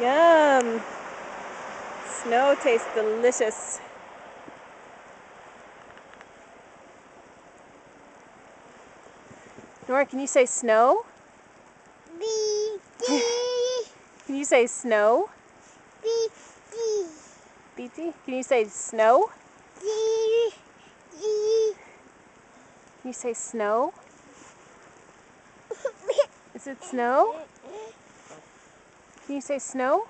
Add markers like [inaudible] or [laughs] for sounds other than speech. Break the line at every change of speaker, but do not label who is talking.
Yum. Snow tastes delicious. Nora, can you say snow?
B, D, [laughs]
Can you say snow?
B, D,
BT? Can you say snow?
D, D.
Can you say snow? [laughs] Is it snow? Can you say snow?